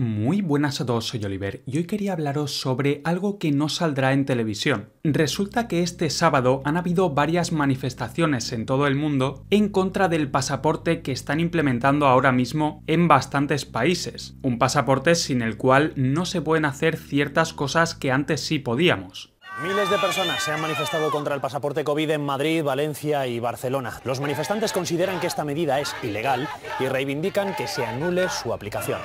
Muy buenas a todos, soy Oliver y hoy quería hablaros sobre algo que no saldrá en televisión. Resulta que este sábado han habido varias manifestaciones en todo el mundo en contra del pasaporte que están implementando ahora mismo en bastantes países. Un pasaporte sin el cual no se pueden hacer ciertas cosas que antes sí podíamos. Miles de personas se han manifestado contra el pasaporte COVID en Madrid, Valencia y Barcelona. Los manifestantes consideran que esta medida es ilegal y reivindican que se anule su aplicación.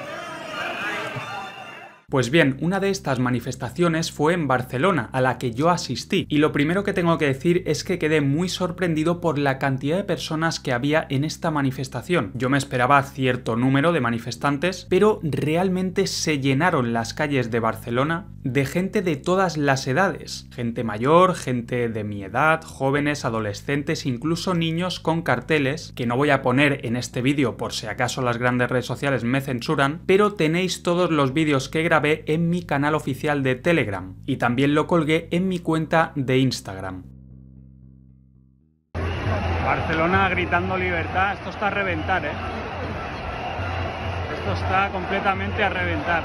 Pues bien, una de estas manifestaciones fue en Barcelona, a la que yo asistí, y lo primero que tengo que decir es que quedé muy sorprendido por la cantidad de personas que había en esta manifestación. Yo me esperaba cierto número de manifestantes, pero realmente se llenaron las calles de Barcelona de gente de todas las edades, gente mayor, gente de mi edad, jóvenes, adolescentes, incluso niños con carteles, que no voy a poner en este vídeo por si acaso las grandes redes sociales me censuran, pero tenéis todos los vídeos que grabé en mi canal oficial de Telegram y también lo colgué en mi cuenta de Instagram. Barcelona gritando libertad, esto está a reventar, ¿eh? Esto está completamente a reventar.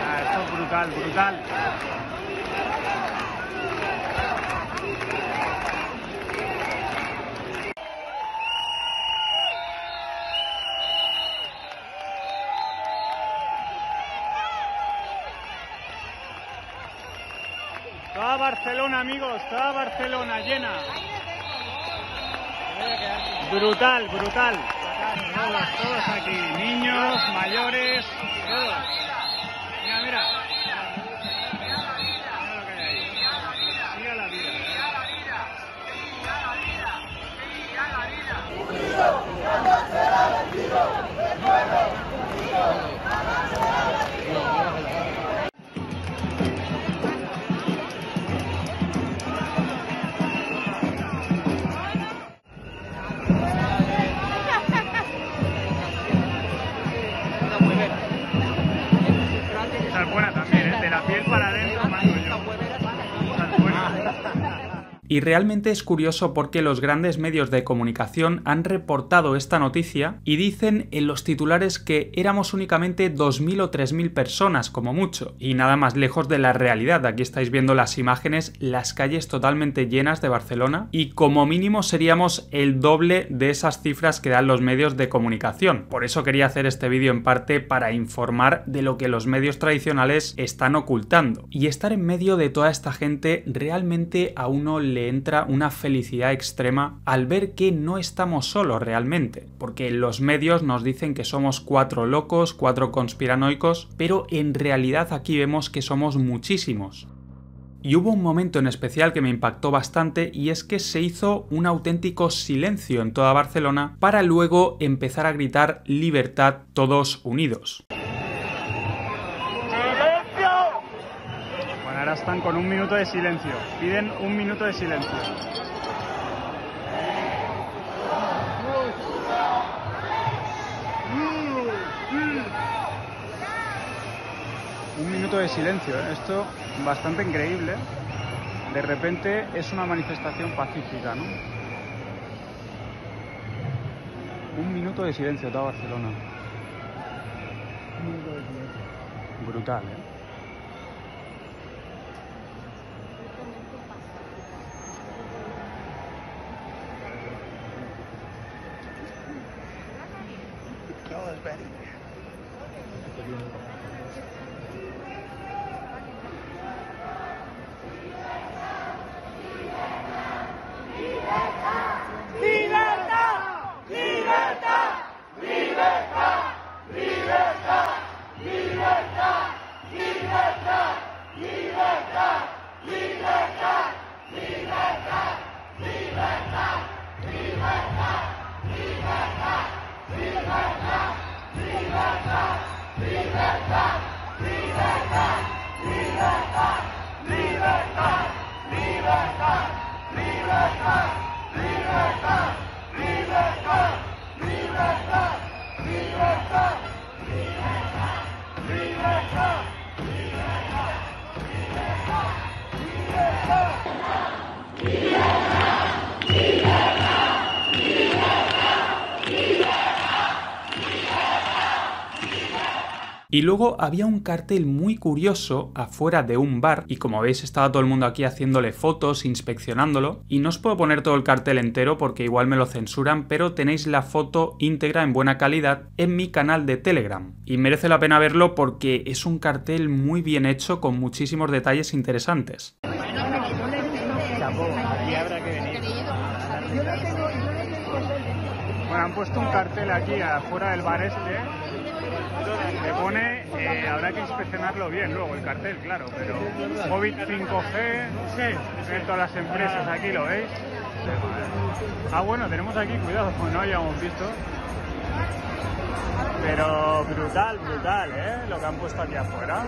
Ah, esto es brutal, brutal. Toda Barcelona, amigos, toda Barcelona llena. Brutal, brutal. Todos, todos aquí, niños, mayores, todos. Mira, mira. Mira lo que hay ahí. Siga la vida. Esa Y realmente es curioso porque los grandes medios de comunicación han reportado esta noticia y dicen en los titulares que éramos únicamente 2.000 o 3.000 personas como mucho y nada más lejos de la realidad. Aquí estáis viendo las imágenes, las calles totalmente llenas de Barcelona y como mínimo seríamos el doble de esas cifras que dan los medios de comunicación. Por eso quería hacer este vídeo en parte para informar de lo que los medios tradicionales están ocultando. Y estar en medio de toda esta gente realmente a uno le entra una felicidad extrema al ver que no estamos solos realmente, porque los medios nos dicen que somos cuatro locos, cuatro conspiranoicos, pero en realidad aquí vemos que somos muchísimos. Y hubo un momento en especial que me impactó bastante y es que se hizo un auténtico silencio en toda Barcelona para luego empezar a gritar libertad todos unidos. Están con un minuto de silencio. Piden un minuto de silencio. Un minuto de silencio, ¿eh? esto bastante increíble. De repente es una manifestación pacífica, ¿no? Un minuto de silencio toda Barcelona. Brutal, ¿eh? ready. Fight! Y luego había un cartel muy curioso afuera de un bar y como veis estaba todo el mundo aquí haciéndole fotos, inspeccionándolo. Y no os puedo poner todo el cartel entero porque igual me lo censuran, pero tenéis la foto íntegra en buena calidad en mi canal de Telegram. Y merece la pena verlo porque es un cartel muy bien hecho con muchísimos detalles interesantes. Bueno, han puesto un cartel aquí afuera del bar este que pone, eh, habrá que inspeccionarlo bien luego el cartel, claro, pero COVID 5G, sí, todas las empresas aquí, ¿lo veis? Ah, bueno, tenemos aquí, cuidado, pues no hayamos visto. Pero brutal, brutal, ¿eh? Lo que han puesto aquí afuera.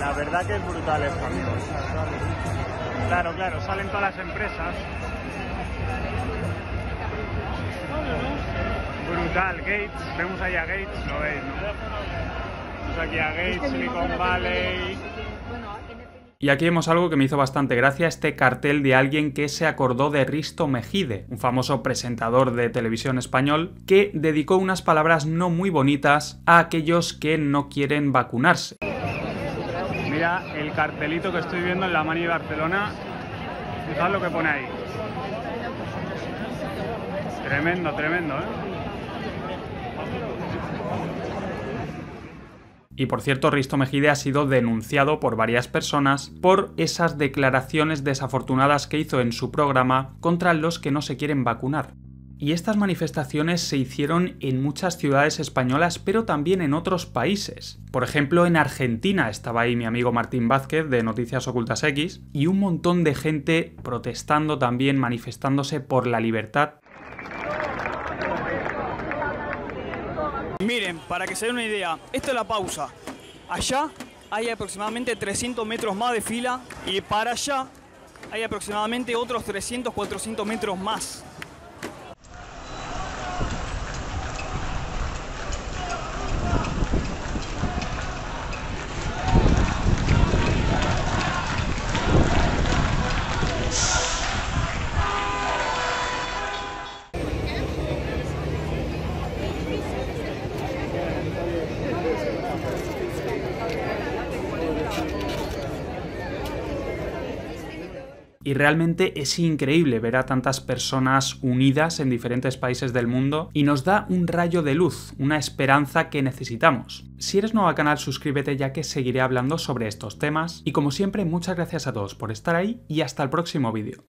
La verdad que es brutal esto, amigos. Claro, claro, salen todas las empresas. Brutal, Gates, vemos ahí a Gates, lo veis, ¿no? Vemos aquí a Gates, Silicon Valley. Y aquí vemos algo que me hizo bastante gracia, este cartel de alguien que se acordó de Risto Mejide, un famoso presentador de televisión español, que dedicó unas palabras no muy bonitas a aquellos que no quieren vacunarse. Mira el cartelito que estoy viendo en la Mani de Barcelona, fijad lo que pone ahí. Tremendo, tremendo, ¿eh? Y por cierto, Risto Mejide ha sido denunciado por varias personas por esas declaraciones desafortunadas que hizo en su programa contra los que no se quieren vacunar. Y estas manifestaciones se hicieron en muchas ciudades españolas, pero también en otros países. Por ejemplo, en Argentina estaba ahí mi amigo Martín Vázquez de Noticias Ocultas X, y un montón de gente protestando también, manifestándose por la libertad Miren, para que se den una idea, esta es la pausa. Allá hay aproximadamente 300 metros más de fila y para allá hay aproximadamente otros 300, 400 metros más. Y realmente es increíble ver a tantas personas unidas en diferentes países del mundo y nos da un rayo de luz, una esperanza que necesitamos. Si eres nuevo al canal suscríbete ya que seguiré hablando sobre estos temas y como siempre muchas gracias a todos por estar ahí y hasta el próximo vídeo.